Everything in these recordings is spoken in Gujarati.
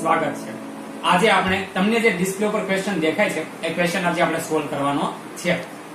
સ્વાગત છે. આજે આપણે તમને જે ડિસ્પ્લે ઉપર ક્વેશ્ચન દેખાય છે, એ ક્વેશ્ચન આજે આપણે સોલ્વ કરવાનો છે.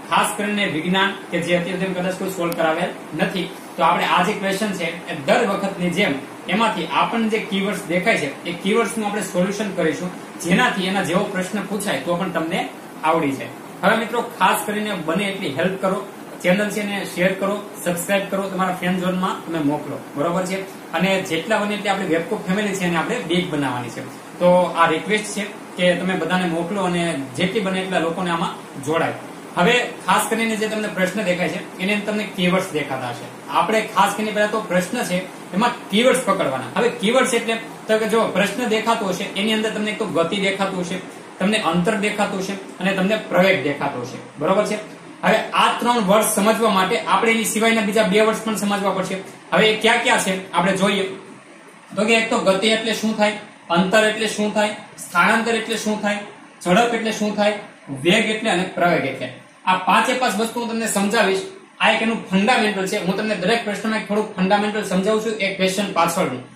ખાસ કરીને વિજ્ઞાન કે જે અત્યારે કદાચ કોઈ સોલ્વ કરાવેલ નથી, તો આપણે આ જે ક્વેશ્ચન છે, એ દર વખતની જેમ એમાંથી આપણને જે કીવર્ડ્સ દેખાય છે, એ કીવર્ડ્સનું આપણે સોલ્યુશન કરીશું. જેનાથી એના જેવો પ્રશ્ન પૂછાય તો પણ તમને આવડી જાય. હવે મિત્રો, ખાસ કરીને બને એટલી હેલ્પ કરો. ચેનલ છે એને શેર કરો સબસ્ક્રાઇબ કરો, તમારા ફ્રેન્ડ ઝોનમાં તમે મોકલો. બરોબર છે? અને જેટલા બને એટલી આપણી વેબકો ફેમિલી છે એને આપણે બિગ બનાવવાની છે. તો આ રિક્વેસ્ટ છે કે તમે બધાને મોકલો અને જેટલી બને એટલા લોકોને આમાં જોડાય. હવે ખાસ કરીને જે તમને પ્રશ્ન દેખાય છે, એને તમને કીવર્ડ્સ દેખાતા હશે. આપણે ખાસ કરીને પહેલા તો પ્રશ્ન છે, એમાં કીવર્ડ્સ પકડવાના. હવે કીવર્ડ્સ એટલે, તો કે જો પ્રશ્ન દેખાતો હશે, એની અંદર તમને એક તો ગતિ દેખાતું હશે, તમને અંતર દેખાતું હશે, અને તમને પ્રવેગ દેખાતો હશે. બરોબર છે? હવે આ ત્રણ વર્ષ સમજવા માટે આપણે એની સિવાયના બીજા બે વર્ષ પણ સમજવા પડશે. હવે ક્યાં ક્યાં છે? આપણે જોઈએ. તો કે એક તો ગતિ એટલે શું થાય? અંતર એટલે શું થાય? સ્થાનાંતર એટલે શું થાય? ઝડપ એટલે શું થાય? વેગ એટલે અને પ્રવેગ એટલે. આ પાંચે પાંચ વસ્તુ હું તમને સમજાવીશ. આ એક એનું ફંડામેન્ટલ છે. હું તમને દરેક પ્રશ્નમાં થોડુંક ફંડામેન્ટલ સમજાવું છું. એક ક્વેશ્ચન પાછળનું.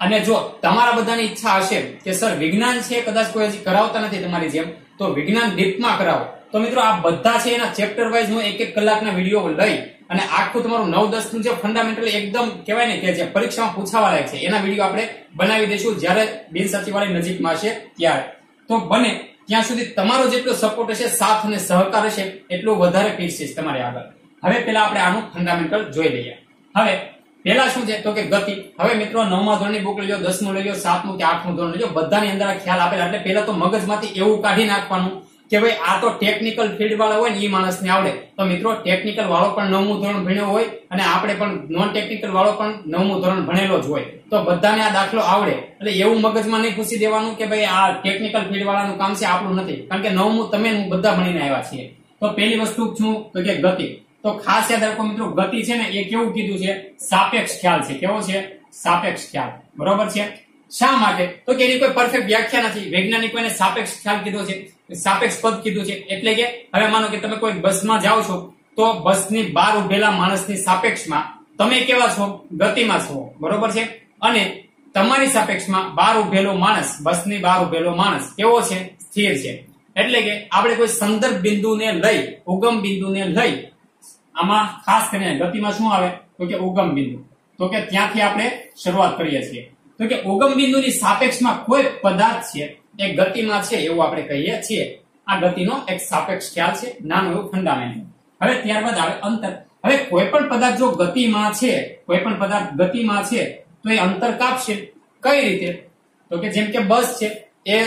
અને જો તમારા બધાની ઈચ્છા હશે કે, સર, વિજ્ઞાન છે, કદાચ કોઈ હજી કરાવતા નથી તમારી જેમ, તો વિજ્ઞાન ડીપમાં કરાવો. તો મિત્રો આ બધા છે એના ચેપ્ટર વાઇઝ હું એક એક કલાકના વીડિયો લઈ અને આખું તમારું નવ દસનું જે ફંડામેન્ટલ એકદમ કહેવાય ને કે જે પરીક્ષામાં પૂછાવા લાયક છે, એના વીડિયો આપણે બનાવી દઈશું જ્યારે બિન સચિવાલય નજીકમાં હશે ત્યારે. તો બને ત્યાં સુધી તમારો જેટલો સપોર્ટ હશે, સાથ અને સહકાર હશે, એટલું વધારે પીસીસ તમારી આગળ. હવે પેલા આપણે આનું ફંડામેન્ટલ જોઈ લઈએ. હવે પેલા શું છે? તો કે ગતિ. હવે મિત્રો નવમા ધોરણની બુક લઈ લો, દસમું લઈ લો, સાતમું કે આઠમું ધોરણ લઈ લો, બધાની અંદર ખ્યાલ આપેલા. એટલે પેલા તો મગજમાંથી એવું કાઢી નાખવાનું કે ભાઈ, આ તો ટેકનિકલ ફિલ્ડ વાળા હોય ને એ માણસને આવડે. તો મિત્રો ટેકનિકલ વાળો પણ નવમું ધોરણ ભણ્યો હોય અને આપણે પણ નોન ટેકનિકલ વાળો પણ નવમું ધોરણ ભણેલો જ હોય. તો બધાને આ દાખલો આવડે. એટલે એવું મગજમાં નહીં પૂછી દેવાનું કે ભાઈ, આ ટેકનિકલ ફિલ્ડ વાળાનું કામ છે, આપણું નથી. કારણ કે નવમું તમે બધા ભણીને આવ્યા છીએ. તો પહેલી વસ્તુ શું? તો કે ગતિ. તો ખાસ યાદ રાખો મિત્રો, ગતિ છે ને એ કેવું કીધું છે? સાપેક્ષ ખ્યાલ છે. કેવો છે? સાપેક્ષ ખ્યાલ. બરોબર છે? શા માટે? તો કે એની કોઈ પરફેક્ટ વ્યાખ્યા નથી. વૈજ્ઞાનિકો એને સાપેક્ષ ખ્યાલ કીધો છે. સાપેક્ષ પદ કીધું છે. એટલે કે, હવે માનો કે તમે કોઈ બસમાં જાઓ છો, તો બસની બહાર ઉભેલા માણસની સાપેક્ષમાં તમે કેવા છો? ગતિમાં છો. બરોબર છે? અને તમારી સાપેક્ષમાં બહાર ઉભેલો માણસ, બસની બહાર ઉભેલો માણસ કેવો છે? સ્થિર છે. એટલે કે, આપણે કોઈ સંદર્ભ બિંદુને લઈ, ઉગમ બિંદુને લઈ, આમાં ખાસ કરીને ગતિમાં શું આવે? તો કે ઉગમ બિંદુ. તો કે ત્યાંથી આપણે શરૂઆત કરીએ છીએ. તો કે ઉગમ બિંદુની સાપેક્ષમાં કોઈ પદાર્થ છે, એ ગતિમાં છે એવું આપણે કહીએ છીએ. આ ગતિનો એક સાપેક્ષ ખ્યાલ છે, નાનું એવું ફંડામેન્ટ હવે ત્યારબાદ આવે અંતર. હવે કોઈ પણ પદાર્થ જો ગતિમાં છે, કોઈ પણ પદાર્થ ગતિમાં છે, તો એ અંતર કાપશે. કઈ રીતે? તો કે જેમ કે બસ છે, એ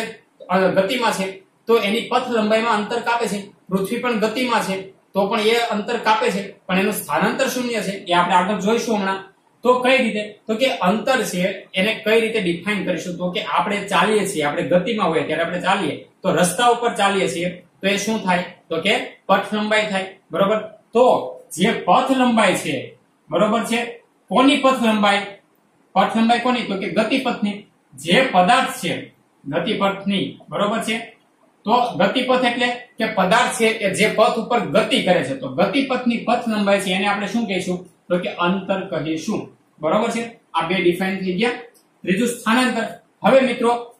ગતિમાં છે, તો એની પથ લંબાઈમાં અંતર કાપે છે. પૃથ્વી પણ ગતિમાં છે, તો પણ એ અંતર કાપે છે. પણ એનું સ્થાનાંતર શૂન્ય છે, એ આપણે આગળ જોઈશું હમણાં. તો કઈ રીતે? તો કે અંતર છે એને કઈ રીતે ડિફાઇન કરીશું? તો કે આપણે ચાલીએ છીએ, આપણે ગતિમાં હોય ત્યારે આપણે ચાલીએ. તો રસ્તા ઉપર ચાલીએ છીએ, તો એ શું થાય? તો કે પથ લંબાઈ થાય, બરોબર? તો જે પથ લંબાઈ છે, બરોબર છે? કોની પથ લંબાઈ? પથ લંબાઈ કોની? તો કે ગતિપથની જે પદાર્થ છે ગતિપથની બરોબર છે? તો ગતિપથ એટલે કે પદાર્થ છે કે જે પથ ઉપર ગતિ કરે છે. તો ગતિપથની પથ લંબાઈ છે, એને આપણે શું કહીશું? તો કે અંતર કહીશું. બરોબર છે? આ બે ડિફાઇન થઈ ગયા. ત્રીજું સ્થાનાંતર. હવે મિત્રો,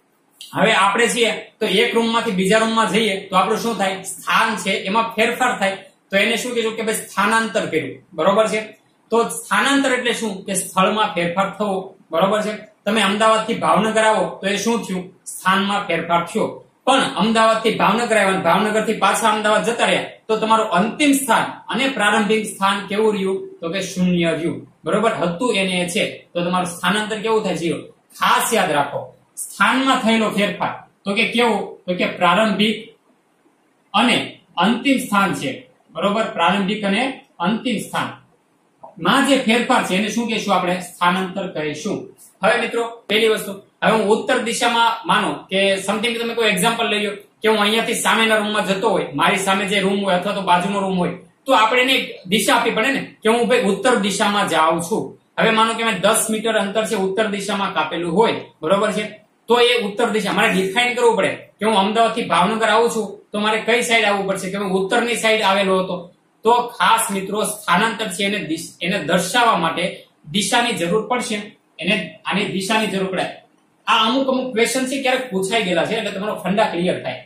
હવે આપણે છીએ તો એક રૂમમાંથી બીજા રૂમમાં જઈએ તો આપણું શું થાય? સ્થાન છે. એમાં ફેરફાર થાય. તો એને શું કીધું કે ભાઈ સ્થાનાંતર કર્યું. બરોબર છે? તો સ્થાનાંતર એટલે શું? કે સ્થળમાં ફેરફાર થવો. બરોબર છે? તમે અમદાવાદથી ભાવનગર આવો તો એ શું થયું? સ્થાનમાં ફેરફાર થયો. પણ અમદાવાદ ભાવનગર આવ્યા ભાવનગરથી પાછા અમદાવાદ જતા રહ્યા, તો તમારું અંતિમ સ્થાન અને પ્રારંભિક સ્થાન કેવું રહ્યું? તો કે શૂન્ય રહ્યું. બરોબર? હતું એને છે. તો તમારું સ્થાનાંતર કેવું થાય? જીરો ખાસ યાદ રાખો. સ્થાનમાં થયેલો ફેરફાર. તો કે કેવું? તો કે પ્રારંભિક અને અંતિમ સ્થાન છે. બરોબર? પ્રારંભિક અને અંતિમ સ્થાન. માં જે ફેરફાર છે, એને શું કહીશું આપણે? સ્થાનાંતર કહીશું હવે મિત્રો, પહેલી વસ્તુ. હવે હું ઉત્તર દિશામાં માનો કે સમથિંગ તમે કોઈ એક્ઝામ્પલ લઈ લો કે હું અહીંયાથી સામેના રૂમમાં જતો હોય, મારી સામે જે રૂમ હોય અથવા તો બાજુનો રૂમ હોય, તો આપણે એને દિશા આપવી પડે ને કે હું ભાઈ ઉત્તર દિશામાં જાઉં છું. હવે માનો કે મેં દસ મીટર અંતર છે ઉત્તર દિશામાં કાપેલું હોય, બરોબર છે? તો એ ઉત્તર દિશા, મારે ડિફાઇન કરવું પડે કે હું અમદાવાદથી ભાવનગર આવું છું, તો મારે કઈ સાઈડ આવવું પડશે? કે હું ઉત્તરની સાઈડ આવેલો હતો. તો ખાસ મિત્રો, સ્થાનાંતર છે એને એને દર્શાવવા માટે દિશાની જરૂર પડશે એને આની દિશાની જરૂર પડે. આ અમુક અમુક ક્વેશ્ચન છે ક્યારેક પૂછાઈ ગયેલા છે, એટલે તમારો ફંડા ક્લિયર થાય.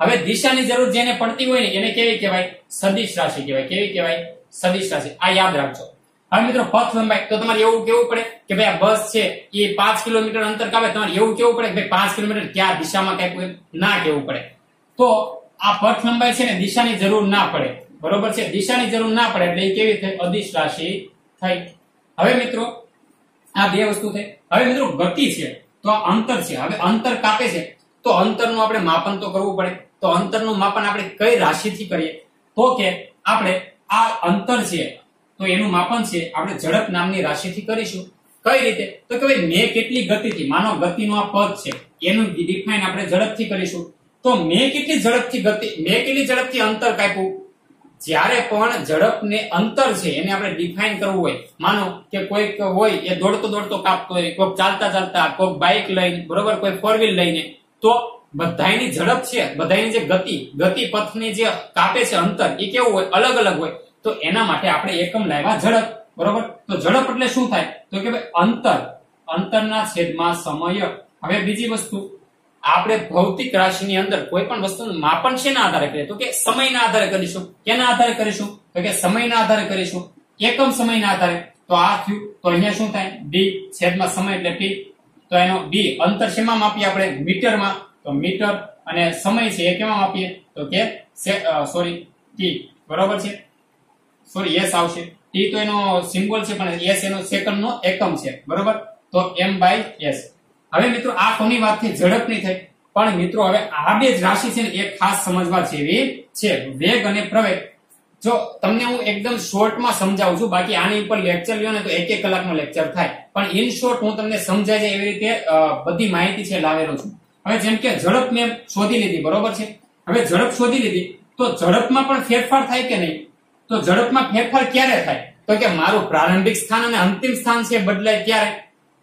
હવે દિશાની જરૂર જેને પડતી હોય ને, એને કેવી કહેવાય? સદિશ રાશિ કહેવાય. કેવી કહેવાય? સદિશ રાશિ. આ યાદ રાખજો. હવે મિત્રો પથ લંબાઈ તો તમારે એવું કેવું પડે કે ભાઈ આ બસ છે, એ પાંચ કિલોમીટર અંતર કાપે, તમારે એવું કેવું પડે કે ભાઈ પાંચ કિલોમીટર ક્યાં દિશામાં કાપ્યું ના કેવું પડે. તો આ પથ લંબાઈ છે ને, દિશાની જરૂર ના પડે. બરોબર છે? દિશાની જરૂર ના પડે, એટલે એ કેવી થઈ અદિશ રાશિ થઈ. હવે મિત્રો, આ બે વસ્તુ થઈ. હવે મિત્રો, ગતિ છે. તો આ અંતર છે. હવે અંતર કાપે છે. તો અંતરનું આપણે માપન તો કરવું પડે. તો અંતરનું માપન આપણે કઈ રાશિથી કરીએ? તો કે આપણે આ અંતર છે, તો એનું માપન છે, આપણે ઝડપ નામની રાશિથી કરીશું. કઈ રીતે? તો કે ભાઈ, મેં કેટલી ગતિથી, માનો ગતિનું આ પદ છે, એનું ડિફાઇન આપણે ઝડપથી કરીશું. તો મેં કેટલી ઝડપથી ગતિ, મેં કેટલી ઝડપથી અંતર કાપ્યું? જ્યારે પણ ઝડપને અંતર છે, એને આપણે ડિફાઇન કરવું હોય. માનો કે કોઈક હોય, એ દોડતો દોડતો કાપતો હોય, કોઈક ચાલતા ચાલતા, કોઈક બાઇક લઈને, બરોબર, કોઈ ફોર વ્હીલ લઈને, તો બધાની ઝડપ છે બધાની જે ગતિ ગતિ પથની જે કાપે છે અંતર, એ કેવું હોય? અલગ અલગ હોય. તો એના માટે આપણે એકમ લાવ્યા ઝડપ, બરોબર? તો ઝડપ એટલે શું થાય? તો કે ભાઈ અંતર, અંતરના છેદમાં સમય. હવે બીજી વસ્તુ આપણે ભૌતિક રાશિની અંદર કોઈ પણ વસ્તુનું માપન શેના આધારે કરીએ? તો કે સમયના આધારે કરીશું. કેના આધારે કરીશું? તો કે સમયના આધારે કરીશું. એકમ સમયના આધારે. તો આ થયું. તો અહીંયા શું થાય? ડી છેદમાં સમય એટલે ટી તો એનો ડી અંતર શેમાં માપીએ આપણે? મીટરમાં. તો મીટર અને સમય છે એ કેમાં માપીએ? તો કે સોરી ટી બરોબર છે? સોરી એસ આવશે. ટી તો એનો સિમ્બોલ છે, પણ એસ એનો સેકન્ડ નો એકમ છે. બરોબર? તો એમ બાય એસ હવે મિત્રો, આ કોની વાતથી ઝડપ નહીં થઈ પણ મિત્રો, હવે આ બે જ રાશિ છે ને, એ ખાસ સમજવા જેવી છે. વેગ અને પ્રવેગ. જો તમને હું એકદમ શોર્ટમાં સમજાવું છું, બાકી આની ઉપર લેક્ચર લ્યો ને તો એક એક કલાકનો લેક્ચર થાય. પણ ઇન શોર્ટ હું તમને સમજાય જાય એવી રીતે બધી માહિતી છે, લાવેલો છું. હવે જેમ કે ઝડપ મેં શોધી લીધી, બરોબર છે? હવે ઝડપ શોધી લીધી, તો ઝડપમાં પણ ફેરફાર થાય કે નહીં? તો ઝડપમાં ફેરફાર ક્યારે થાય? તો કે મારું પ્રારંભિક સ્થાન અને અંતિમ સ્થાન છે, બદલાય ક્યારે?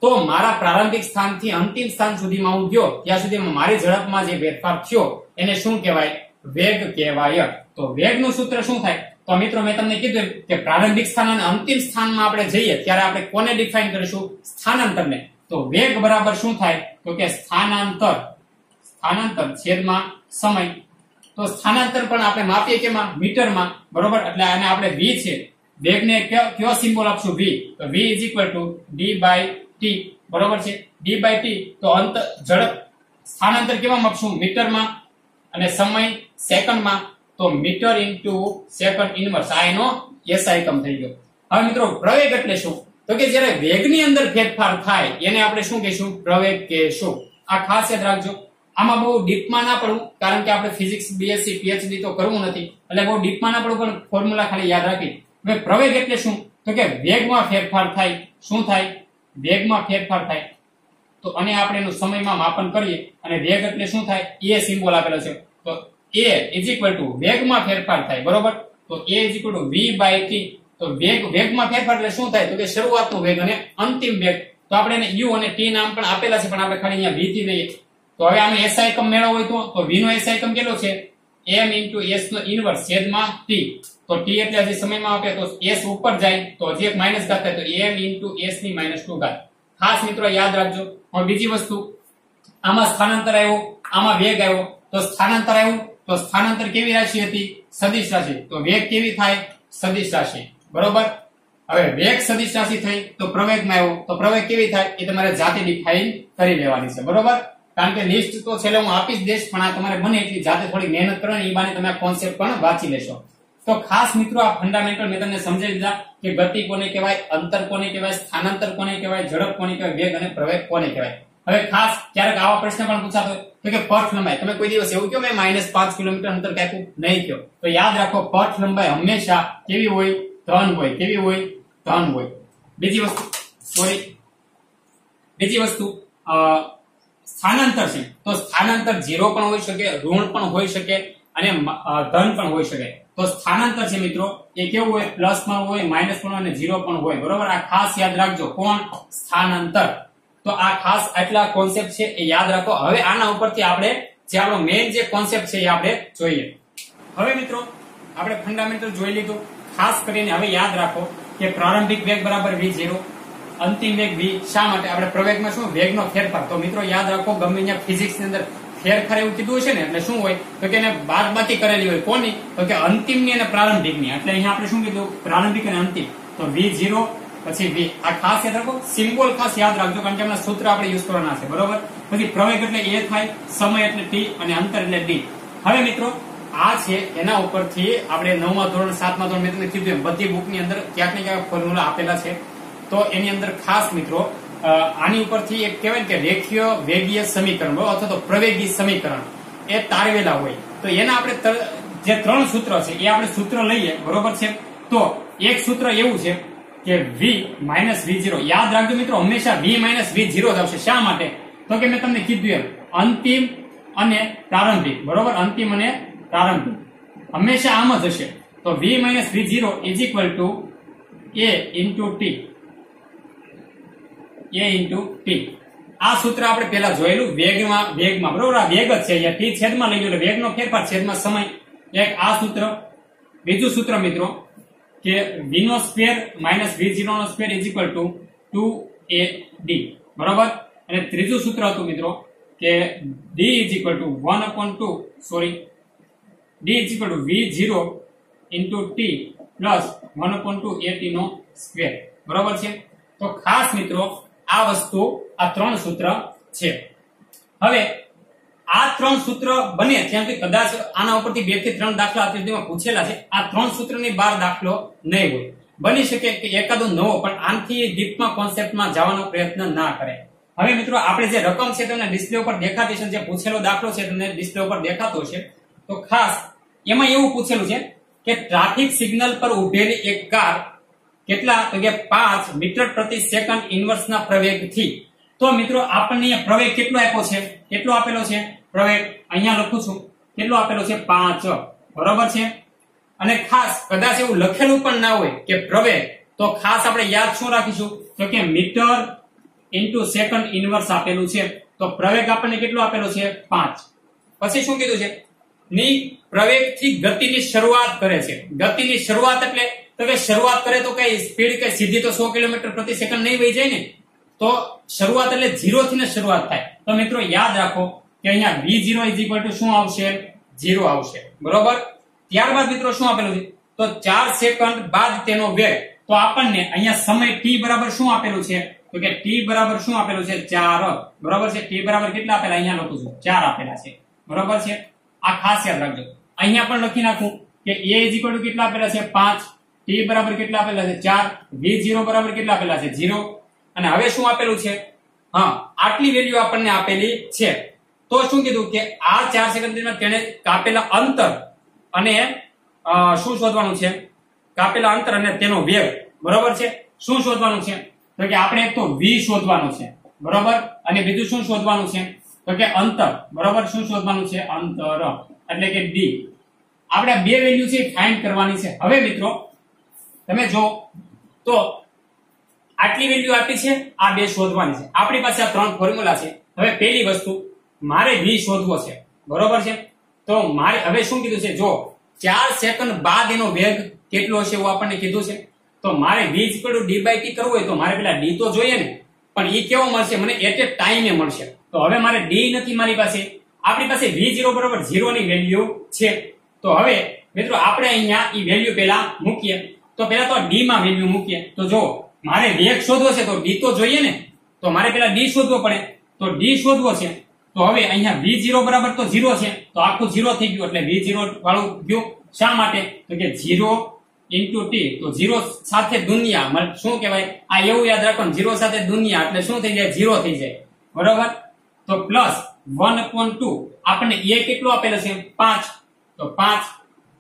તો મારા પ્રારંભિક સ્થાનથી અંતિમ સ્થાન સુધીમાં હું ગયો. ત્યાં સુધીમાં મારી ઝડપમાં જે ફેરફાર થયો, એને શું કહેવાય? વેગ કહેવાય. તો વેગનું સૂત્ર શું થાય? તો મિત્રો, મેં તમને કીધું કે પ્રારંભિક સ્થાન અને અંતિમ સ્થાનમાં આપણે જઈએ, ત્યારે આપણે કોને ડિફાઇન કરીશું? સ્થાનાંતરને. તો વેગ બરાબર શું થાય? તો કે સ્થાનાંતર. સ્થાનાંતર છેદમાં સમય. તો સ્થાનાંતર પણ આપણે માપીએ કેમાં મીટરમાં. બરોબર? એટલે આને આપણે v છે. વેગને કયો સિમ્બોલ આપશું? v તો v is equal to d by t, બરોબર છે? ડી બાય ટી તો અંત ઝડપ. સ્થાનાંતર કેવામાં આપશું મીટરમાં. અને સમય સેકન્ડમાં. તો મીટર ઇન્ટુ સેકન્ડ ઇનવર્સ આ એનો એસઆઈ એકમ થઈ ગયો. હવે મિત્રો, પ્રવેગ એટલે શું? તો કે જ્યારે વેગની અંદર ફેરફાર થાય, એને આપણે શું કહીશું? પ્રવેગ કહેશું. આ ખાસ યાદ રાખજો. આમાં બહુ ડીપમાં ના પડવું, કારણ કે આપણે ફિઝિક્સ બીએસસી પીએચડી તો કરવું નથી. એટલે બહુ ડીપમાં ના પડવું, પણ ફોર્મ્યુલા ખાલી યાદ રાખી હવે પ્રવેગ એટલે શું? તો કે વેગમાં ફેરફાર થાય. શું થાય? વેગમાં ફેરફાર થાય. તો અને આપણે એનું સમયમાં માપન કરીએ અને વેગ એટલે શું થાય? એ સિમ્બોલ આપેલો છે. તો એ ઇઝ ઇક્વલ ટુ વેગમાં ફેરફાર થાય, બરોબર? તો a is equal to v by t તો વેગ, વેગમાં ફેરફાર એટલે શું થાય? તો કે શરૂઆતનો વેગ અને અંતિમ વેગ. તો આપણે એને યુ અને ટી નામ પણ આપેલા છે, પણ આપણે ખાલી અહીંયા વી થી લઈએ. તો હવે આનો એસઆઈ એકમ મેળવવો હોય તો? વી નો એસઆઈ એકમ કેટલો છે? એમ ઇન્ટુ એસ નો ઇનવર્સ છેદમાં ટી તો ટી એટલે હજી સમયમાં આપે તો એસ ઉપર જાય, તો હજી એક માઇનસ ઘાત થાય, તો એમ ઇન્ટુ એસની માઇનસ 2 ઘાત. ખાસ મિત્રો યાદ રાખજો. હવે બીજી વસ્તુ, આમાં સ્થાનાંતર આવ્યો, આમાં વેગ આવ્યો. તો સ્થાનાંતર આવ્યું, તો સ્થાનાંતર કેવી રાશિ હતી? સદિશ રાશિ. તો વેગ કેવી થાય? સદિશ રાશિ. બરોબર? હવે વેગ સદિશ રાશિ થઈ, તો પ્રવેગમાં આવ્યો. તો પ્રવેગ કેવી થાય? એ તમારે જાતે ડિફાઇન કરી લેવાની છે. બરોબર? કારણ કે લિસ્ટ તો છેલ્લે હું આપી જ દઈશ, પણ આ તમારે બને એટલી જાતે થોડી મહેનત કરવાની એ બાને તમે કોન્સેપ્ટ પણ વાંચી લેશો. તો ખાસ મિત્રો આ ફંડામેન્ટલ મેં તમને સમજાવી દીધા કે ગતિ કોને કહેવાય અંતર કોને કહેવાય સ્થાનાંતર કોને કહેવાય ઝડપ કોને કહેવાય વેગ અને પ્રવેગ કોને કહેવાય. હવે ખાસ ક્યારેક આવા પ્રશ્ન પણ પૂછાતો હોય. તો કે પથ લંબાઈ. તમે કોઈ દિવસ એવું કહો મેં માઇનસ પાંચ કિલોમીટર અંતર કાપ્યું? નહીં કહો તો યાદ રાખો પથ લંબાઈ હંમેશા કેવી હોય? ધન હોય. કેવી હોય? ધન હોય. બીજી વસ્તુ સોરી બીજી વસ્તુ અ, સ્થાનાંતર છે. તો સ્થાનાંતર ઝીરો પણ હોઈ શકે ઋણ પણ હોઈ શકે અને મ- અ, ધન પણ હોઈ શકે. તો સ્થાનાંતર છે મિત્રો, એ કેવું હોય? પ્લસ પણ હોય, માઇનસ પણ અને ઝીરો પણ હોય. બરોબર? આ ખાસ યાદ રાખજો. કોણ? સ્થાનાંતર. તો આ ખાસ આટલા કોન્સેપ્ટ છે એ યાદ રાખો. હવે આના ઉપરથી આપણે જે આપણો મેઇન જે કોન્સેપ્ટ છે એ આપણે જોઈએ. હવે મિત્રો, આપણે ફંડામેન્ટલ જોઈ લીધું. ખાસ કરીને હવે યાદ રાખો કે પ્રારંભિક વેગ બરાબર વી ઝીરો અંતિમ વેગ વી શા માટે? આપણે પ્રવેગમાં શું? વેગનો ફેરફાર. તો મિત્રો, યાદ રાખો, ગમે ફિઝિક્સની અંદર ફેરફાર એવું કીધું છે ને, એટલે શું હોય? તો કે એને બાદબાકી કરેલી હોય. કોની? તો કે અંતિમની અને પ્રારંભિકની. એટલે અહીંયા આપણે શું કીધું? પ્રારંભિક અને અંતિમ. તો વી ઝીરો પછી વી આ ખાસ યાદ રાખો. સિમ્બોલ ખાસ યાદ રાખજો, કારણ કે એમના સૂત્ર આપણે યુઝ કરવાના છે. બરોબર? પછી પ્રવેગ એટલે એ થાય, સમય એટલે ટી અને અંતર એટલે ડી હવે મિત્રો, આ છે એના ઉપરથી આપણે નવમા ધોરણ, સાતમા ધોરણ મેં કીધું બધી બુકની અંદર ક્યાંક ને ક્યાંક ફોર્મ્યુલા આપેલા છે. તો એની અંદર ખાસ મિત્રો આની ઉપરથી એક કહેવાય કે રેખીય વેગીય સમીકરણ? અથવા તો પ્રવેગી સમીકરણ એ તારવેલા હોય. તો એના આપણે જે ત્રણ સૂત્ર છે, એ આપણે સૂત્ર લઈએ, બરોબર છે? તો એક સૂત્ર એવું છે કે વી માઇનસ વી જીરો યાદ રાખજો મિત્રો, હંમેશા વી માઇનસ વી ઝીરો જ શા માટે? તો કે મેં તમને કીધું એમ, અંતિમ અને પ્રારંભિક. બરોબર? અંતિમ અને પ્રારંભિક. હંમેશા આમ જ હશે. તો v minus v zero is equal to a into t a into t આ સૂત્ર આપણે પહેલા જોયેલું વેગમાં વેગમાં, બરોબર? આ વેગ જ છે. અહીંયા ટી છેદમાં લઈ ગયો એટલે વેગનો ફેરફાર છેદમાં સમય. એક આ સૂત્ર, બીજું સૂત્ર મિત્રો, કે v નો square minus v zero no square is equal to two a d બરોબર? અને ત્રીજું સૂત્ર હતું મિત્રો, કે d is equal to one upon two sorry d is equal to v zero into t plus one upon two a t no square બરોબર છે? તો ખાસ મિત્રો આ વસ્તુ, આ ત્રણ સૂત્ર છે. હવે, આ ત્રણ સૂત્ર બને ત્યાં સુધી કદાચ આના ઉપરથી બેથી ત્રણ દાખલા અત્યાર પૂછેલા છે. આ ત્રણ સૂત્રની બાર દાખલો નહીં હોય. બની શકે કે એકાદો નવો, પણ આનથી ડીપમાં કોન્સેપ્ટમાં જવાનો પ્રયત્ન ના કરે. હવે મિત્રો, આપણે જે રકમ છે તમને ડિસ્પ્લે ઉપર દેખાતી છે જે પૂછેલો દાખલો છે તમને ડિસ્પ્લે ઉપર દેખાતો છે તો ખાસ, એમાં એવું પૂછેલું છે કે ટ્રાફિક સિગ્નલ પર ઉભેલી એક કાર કેટલા તો કે પાંચ મીટર પ્રતિ સેકન્ડ ઇન્વર્સના પ્રવેગથી? તો મિત્રો, આપણને પ્રવેગ કેટલો આપ્યો છે? કેટલો આપેલો છે? પ્રવેગ અહીંયા લખું છું. કેટલો આપેલો છે? પાંચ. બરોબર છે? અને ખાસ, કદાચ એવું લખેલું પણ ના હોય કે પ્રવેગ, તો ખાસ આપણે યાદ શું રાખીશું? તો કે મીટર ઇન્ટુ સેકન્ડ ઇન્વર્સ આપેલું છે. તો પ્રવેગ આપણને કેટલો આપેલો છે? પાંચ. પછી શું કીધું છે? ની પ્રવેગથી ગતિની શરૂઆત કરે છે. ગતિની શરૂઆત એટલે તો શરૂઆત કરે તો કઈ સ્પીડ કે સીધી તો સો કિલોમીટર પ્રતિ સેકન્ડ નહીં વહી જાય ને, તો શરૂઆત એટલે ઝીરો થી ને શરૂઆત થાય. તો મિત્રો યાદ રાખો કે અહીંયા વી ઝીરો ઇઝ ટુ શું આવશે? ઝીરો આવશે. બરોબર? ત્યારબાદ મિત્રો શું આપેલું છે? તો ચાર સેકન્ડ બાદ તેનો વેગ. તો આપણને અહીંયા સમય ટી બરાબર શું આપેલું છે? તો કે ટી બરાબર શું આપેલું છે? ચાર. બરાબર છે? ટી બરાબર કેટલા આપેલા? અહીંયા લખું છું. ચાર આપેલા છે. બરોબર છે? આ ખાસ યાદ રાખજો. અહીંયા પણ લખી નાખું કે એ ઇઝ કેટલા આપેલા છે? પાંચ. T બરાબર કેટલા આપેલા છે? ચાર. V ઝીરો બરાબર કેટલા આપેલા છે? જીરો અને હવે શું આપેલું છે? હા, આટલી વેલ્યુ આપણને આપેલી છે. તો શું કીધું કે આ ચાર સેકન્ડમાં તેને કાપેલા અંતર અને શું શોધવાનું છે? કાપેલા અંતર અને તેનો વેગ. બરોબર છે? શું શોધવાનું છે? તો કે આપણે એક તો v શોધવાનું છે. બરોબર? અને બીજું શું શોધવાનું છે? તો કે અંતર. બરોબર? શું શોધવાનું છે? અંતર. એટલે કે d. આપણે બે વેલ્યુ છે ફાઇન્ડ કરવાની છે. હવે મિત્રો તમે જો, તો આટલી વેલ્યુ આપી છે, આ બે શોધવાની છે. આપણી પાસે આ ત્રણ ફોર્મ્યુલા છે. હવે પહેલી વસ્તુ, મારે વી શોધવો છે. બરોબર છે? તો મારે હવે શું કીધું છે? જો, ચાર સેકન્ડ બાદ એનો વેગ કેટલો હશે એવું આપણને કીધું છે? તો મારે v is equal to d by t કરવું હોય તો મારે પેલા ડી તો જોઈએ ને. પણ એ કેવો મળશે? મને એટ એ ટાઈમે મળશે. તો હવે મારે ડી નથી મારી પાસે. આપણી પાસે વી ઝીરો બરોબર ઝીરો ની વેલ્યુ છે. તો હવે મિત્રો, આપણે અહીંયા ઈ વેલ્યુ પેલા મૂકીએ. તો પેલા તો ડી માં વેલ્યુ મૂકીએ. તો જો મારે વેગ શોધવો છે, તો ડી તો જોઈએ ને? તો મારે પેલા ડી શોધવો પડે. તો ડી શોધવો છે. તો હવે અહીંયા વી ઝીરો બરાબર તો ઝીરો છે. તો આખું ઝીરો થઈ ગયું. એટલે વી ઝીરો વાળું ગયું. શા માટે? તો કે ઝીરો ઇન્ટુ ટી તો ઝીરો સાથે દુનિયા શું કહેવાય? આ એવું યાદ રાખો ઝીરો સાથે દુનિયા, એટલે શું થઈ જાય? ઝીરો થઈ જાય. બરોબર? તો પ્લસ વન અપોન ટુ આપણને એ કેટલું આપેલું છે? પાંચ. તો પાંચ.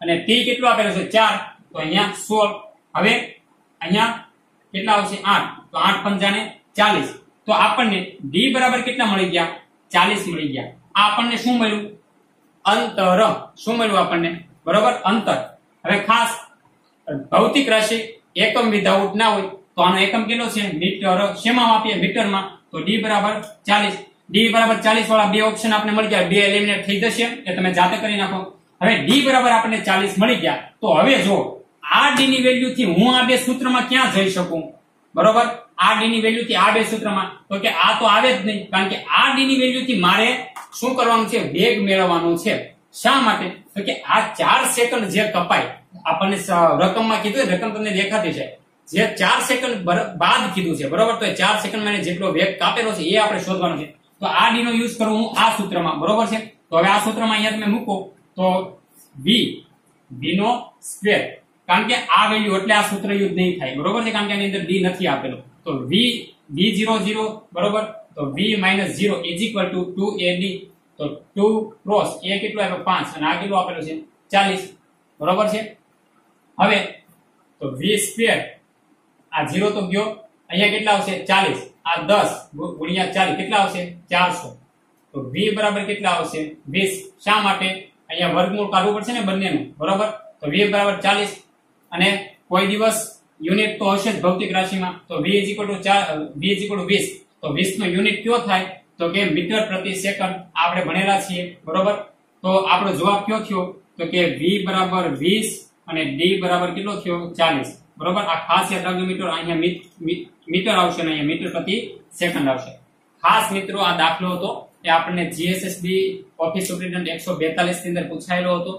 અને ટી કેટલું આપેલું છે? ચાર. તો અહીંયા સોળ. હવે અહીંયા કેટલા આવશે? આઠ. તો આઠ પંજાને ચાલીસ. તો આપણને ડી બરાબર કેટલા મળી ગયા? ચાલીસ મળી ગયા. આ આપણને શું મળ્યું? અંતર. શું મળ્યું આપણને? બરોબર અંતર. હવે ખાસ ભૌતિક રાશિ એકમ વિધાઉટ ના હોય, તો આનો એકમ કેટલો છે? મીટર. શેમાં આપીએ મીટરમાં. તો ડી બરાબર ચાલીસ. ડી બરાબર ચાલીસ વાળા બે ઓપ્શન આપણે મળી ગયા. બે એલિમિનેટ થઈ જશે. એ તમે જાતે કરી નાખો. હવે ડી બરાબર આપણને ચાલીસ મળી ગયા. તો હવે જો આ ડી ની વેલ્યુ થી હું આ બે સૂત્રમાં ક્યાં જઈ શકું? બરોબર? આ ડી ની વેલ્યુ થી આ બે સૂત્રમાં. તો કે આ તો આવે જ નહીં. કારણ કે આ ડી ની વેલ્યુ થી મારે શું કરવાનું છે? વેગ મેળવવાનો છે. શા માટે? તો કે આ ચાર સેકન્ડ જે કપાય, આપણને રકમમાં કીધું રકમ તમને દેખાતી છે. જે ચાર સેકન્ડ બાદ કીધું છે, બરોબર? તો ચાર સેકન્ડમાં જેટલો વેગ કાપેલો છે, એ આપણે શોધવાનો છે. તો આ ડી નો યુઝ કરું હું આ સૂત્રમાં, બરોબર છે? તો હવે આ સૂત્રમાં અહીંયા તમે મૂકો. તો વી વી નો સ્ક્વેર કારણ કે આ વેલ્યુ એટલે આ સૂત્ર યુદ્ધ નહીં થાય. બરોબર છે? કારણ કે આની અંદર ડી નથી આપેલો. તો વી વી ઝીરો ઝીરો બરોબર? તો v minus zero is equal to two a d તો ટુ ક્રોસ એ કેટલો આપ્યો પાંચ. અને આ કેટલો આપેલો છે? ચાલીસ. બરોબર છે? હવે, તો વી સ્ક્વેર આ ઝીરો તો ગયો. અહીંયા કેટલા આવશે? ચાલીસ. આ દસ ગુણ્યા ચાલીસ. કેટલા આવશે? ચારસો. તો વી બરાબર કેટલા આવશે? વીસ. શા માટે? અહીંયા વર્ગમૂળ કાઢવું પડશે ને બંનેનું. બરોબર? તો વી બરાબર ચાલીસ. અને કોઈ દિવસ યુનિટ તો હશે જ ભૌતિક રાશિમાં, તો ટુ v ઇક્વલ ટુ વીસ. તો વીસ નો યુનિટ કયો થાય? તો કે મીટર પ્રતિ સેકન્ડ આપણે ભણેલા છીએ, બરોબર? તો આપણો જવાબ કયો થયો? તો કે v બરાબર વીસ અને d બરાબર કેટલો થયો? ચાલીસ. બરોબર? આ ખાસ યાદ રાખજો મિત્રો, અહીંયા મીટર આવશે અને અહીંયા મીટર પ્રતિ સેકન્ડ આવશે. ખાસ મિત્રો, આ દાખલો હતો એ આપણને જીએસએસબી ઓફિસ સુપ્રિન્ટેન્ડન્ટ એકસો બેતાલીસની અંદર પૂછાયેલો હતો.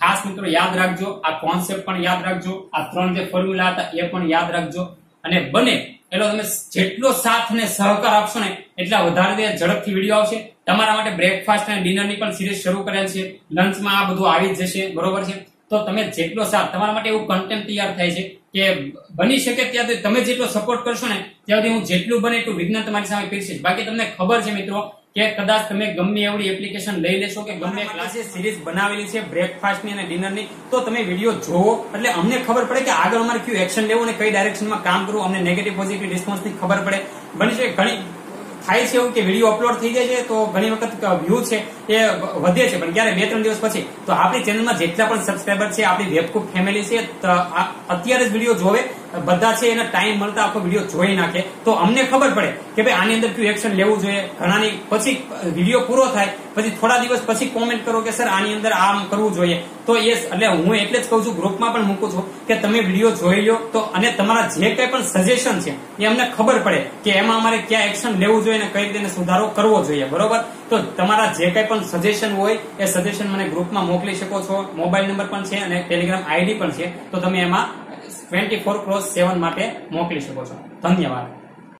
ખાસ મિત્રો યાદ રાખજો, આ કોન્સેપ્ટ પણ યાદ રાખજો, આ ત્રણ જે ફોર્મ્યુલા હતા એ પણ યાદ રાખજો. અને બને એટલો તમે જેટલો સાથ ને સહકાર આપશો ને એટલા વધારે ઝડપથી વીડિયો આવશે. તમારા માટે બ્રેકફાસ્ટ અને ડિનરની પણ સિરીઝ શરૂ કરેલ છે. લંચમાં આ બધું આવી જ જશે, બરોબર છે? તો તમે જેટલો સાથ, તમારા માટે એવું કન્ટેન્ટ તૈયાર થાય છે કે બની શકે ત્યાં તમે જેટલો સપોર્ટ કરશો ને, ત્યાં સુધી હું જેટલું બને એટલું વિજ્ઞાન તમારી સામે પીરસીશ બાકી તમને ખબર છે મિત્રો કે કદાચ તમે ગમે એવડી એપ્લિકેશન લઈ લેશો કે ગમે ક્લાસીસ સિરીઝ બનાવેલી છે બ્રેકફાસ્ટની અને ડિનરની તો તમે વીડિયો જોવો. એટલે અમને ખબર પડે કે આગળ અમારે કયું એક્શન લેવું અને કઈ ડાયરેક્શનમાં કામ કરવું. અમને નેગેટિવ પોઝિટિવ રિસ્પોન્સની ખબર પડે. બની છે ઘણી થાય છે એવું કે વીડિયો અપલોડ થઈ જાય છે તો ઘણી વખત વ્યૂ છે એ વધે છે. પણ ક્યારે? બે ત્રણ દિવસ પછી. તો આપણી ચેનલમાં જેટલા પણ સબસ્ક્રાઈબર છે આપણી વેબકુક ફેમિલી છે અત્યારે જ વીડિયો જોવે. બધા છે એને ટાઈમ મળતા આખો વીડિયો જોઈ નાખે. તો અમને ખબર પડે કે ભાઈ આની અંદર કયું એક્શન લેવું જોઈએ. ઘણાની પછી વીડિયો પૂરો થાય, પછી થોડા દિવસ પછી કોમેન્ટ કરો કે, સર, આની અંદર આમ કરવું જોઈએ. તો એ એટલે હું એટલે જ કહું છું ગ્રુપમાં પણ મૂકું છું કે તમે વીડિયો જોઈ લો તો અને તમારા જે કંઈ પણ સજેશન છે, એ અમને ખબર પડે કે એમાં અમારે ક્યાં એક્શન લેવું જોઈએ અને કઈ રીતે સુધારો કરવો જોઈએ, બરોબર? તો તમારા જે કંઈ પણ સજેશન હોય, એ સજેશન મને ગ્રુપમાં મોકલી શકો છો. મોબાઈલ નંબર પણ છે અને ટેલિગ્રામ આઈડી પણ છે. તો તમે એમાં ટ્વેન્ટી ફોર ક્રોસ સેવન માટે મોકલી શકો છો. ધન્યવાદ.